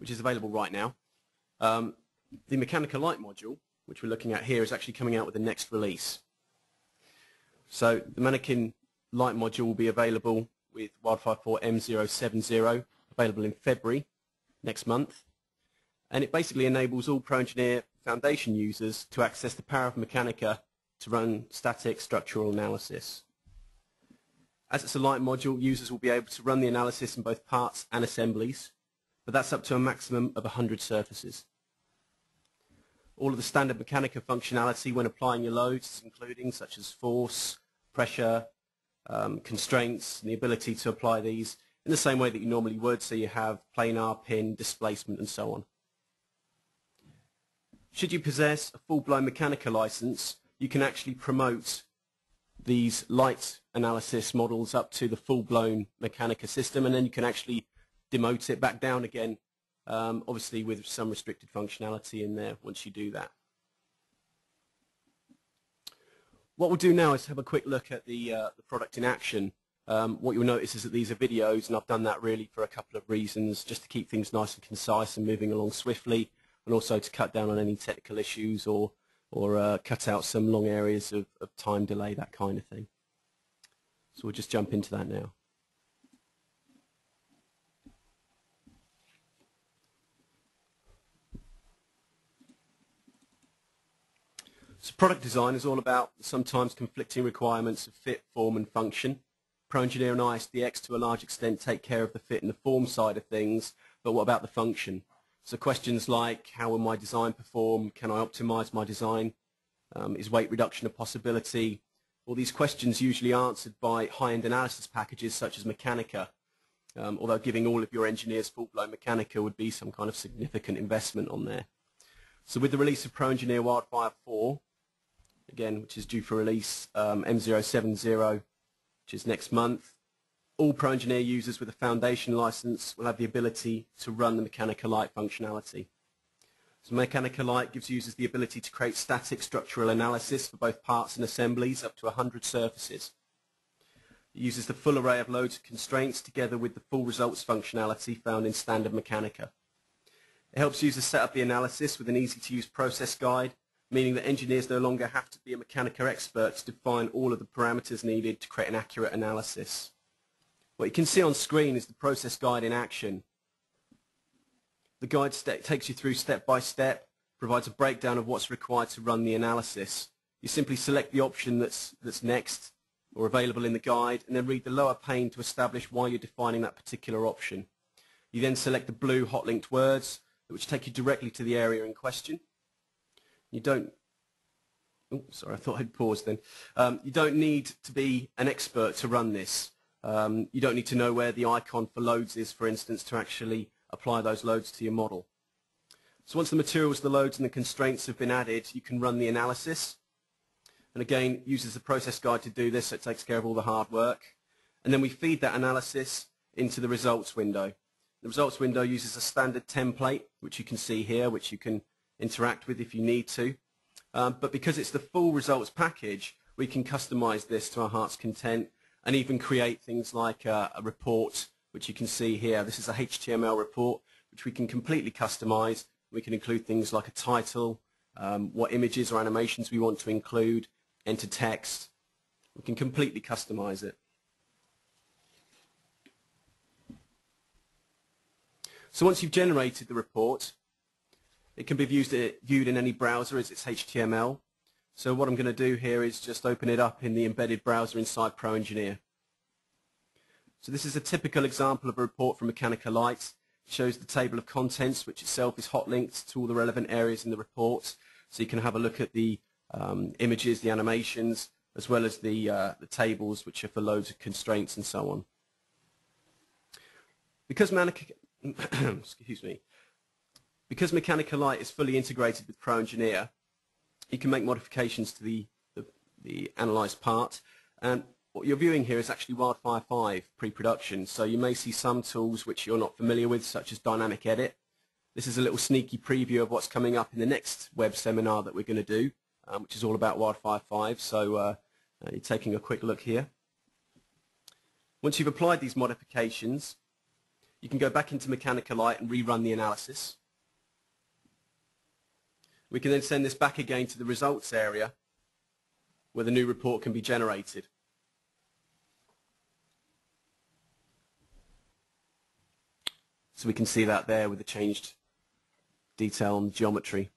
which is available right now. Um, the Mechanica Lite module, which we're looking at here, is actually coming out with the next release. So the Mechanica Lite module will be available with Wildfire 4 M070, available in February next month. And it basically enables all ProEngineer Foundation users to access the power of Mechanica to run static structural analysis. As it's a light module, users will be able to run the analysis in both parts and assemblies, but that's up to a maximum of 100 surfaces. All of the standard Mechanica functionality when applying your loads, including such as force, pressure, um, constraints, and the ability to apply these in the same way that you normally would, so you have planar, pin, displacement, and so on. Should you possess a full-blown Mechanica license, you can actually promote these light analysis models up to the full-blown Mechanica system, and then you can actually demote it back down again, um, obviously with some restricted functionality in there once you do that. What we'll do now is have a quick look at the, uh, the product in action. Um, what you'll notice is that these are videos, and I've done that really for a couple of reasons, just to keep things nice and concise and moving along swiftly, and also to cut down on any technical issues or or uh, cut out some long areas of, of time delay, that kind of thing. So we'll just jump into that now. So product design is all about sometimes conflicting requirements of fit, form and function. ProEngineer and ISDX to a large extent take care of the fit and the form side of things, but what about the function? So questions like how will my design perform? Can I optimize my design? Um, is weight reduction a possibility? All these questions usually answered by high-end analysis packages such as Mechanica, um, although giving all of your engineers full-blown Mechanica would be some kind of significant investment on there. So with the release of ProEngineer Wildfire 4, again, which is due for release um, M070, which is next month, all ProEngineer users with a foundation license will have the ability to run the Mechanica Lite functionality. So Mechanica Lite gives users the ability to create static structural analysis for both parts and assemblies up to 100 surfaces. It uses the full array of loads and constraints together with the full results functionality found in standard Mechanica. It helps users set up the analysis with an easy-to-use process guide, meaning that engineers no longer have to be a Mechanica expert to define all of the parameters needed to create an accurate analysis. What you can see on screen is the process guide in action. The guide takes you through step by step, provides a breakdown of what's required to run the analysis. You simply select the option that's, that's next or available in the guide and then read the lower pane to establish why you're defining that particular option. You then select the blue hot linked words which take you directly to the area in question. You don't Oh, sorry, I thought I'd pause then. Um, you don't need to be an expert to run this. Um, you don't need to know where the icon for loads is, for instance, to actually apply those loads to your model. So once the materials, the loads, and the constraints have been added, you can run the analysis. And again, uses the process guide to do this, so it takes care of all the hard work. And then we feed that analysis into the results window. The results window uses a standard template, which you can see here, which you can interact with if you need to. Um, but because it's the full results package, we can customize this to our heart's content and even create things like a, a report, which you can see here. This is a HTML report, which we can completely customize. We can include things like a title, um, what images or animations we want to include, enter text. We can completely customize it. So once you've generated the report, it can be viewed, viewed in any browser as it's HTML. So what I'm going to do here is just open it up in the embedded browser inside ProEngineer. So this is a typical example of a report from Mechanica Lite. It shows the table of contents, which itself is hot linked to all the relevant areas in the report. So you can have a look at the um, images, the animations, as well as the, uh, the tables, which are for loads of constraints and so on. Because Mechanica, excuse me, because Mechanica Lite is fully integrated with ProEngineer, you can make modifications to the, the, the analyzed part. And what you're viewing here is actually Wildfire 5 pre-production. So you may see some tools which you're not familiar with, such as Dynamic Edit. This is a little sneaky preview of what's coming up in the next web seminar that we're going to do, um, which is all about Wildfire 5. So uh, uh, you're taking a quick look here. Once you've applied these modifications, You can go back into Mechanica Lite and rerun the analysis. We can then send this back again to the results area where the new report can be generated. So we can see that there with the changed detail the geometry.